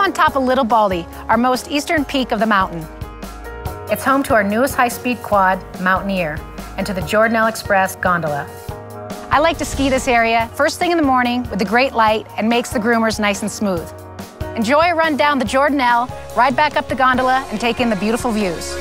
I'm on top of Little Baldy, our most eastern peak of the mountain. It's home to our newest high-speed quad, Mountaineer, and to the Jordanelle Express gondola. I like to ski this area first thing in the morning with the great light and makes the groomers nice and smooth. Enjoy a run down the Jordanelle, ride back up the gondola, and take in the beautiful views.